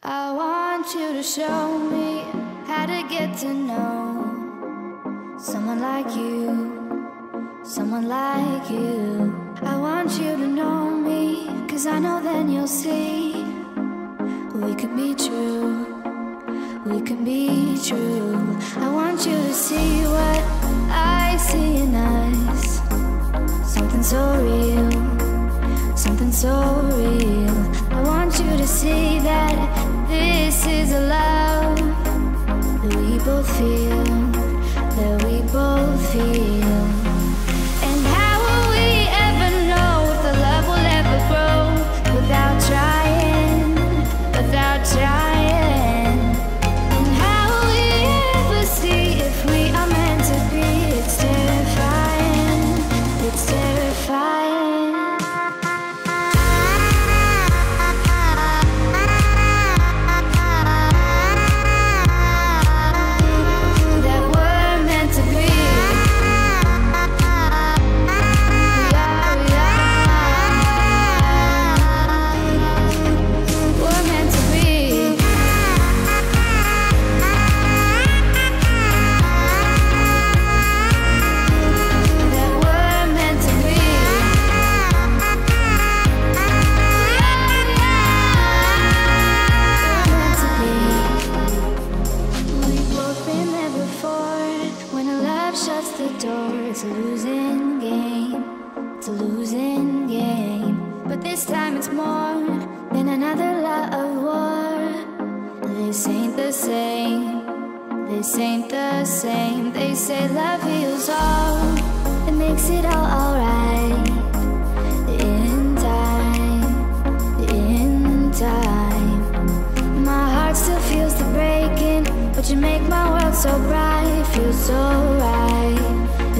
I want you to show me how to get to know someone like you, someone like you. I want you to know me, cause I know then you'll see we can be true, we can be true. I want you to see without trying, without trying? Door, it's a losing game. It's a losing game. But this time it's more than another lot of war. This ain't the same. This ain't the same. They say love heals all. It makes it all alright. In time. In time. My heart still feels the breaking, but you make my world so bright. Feels so right.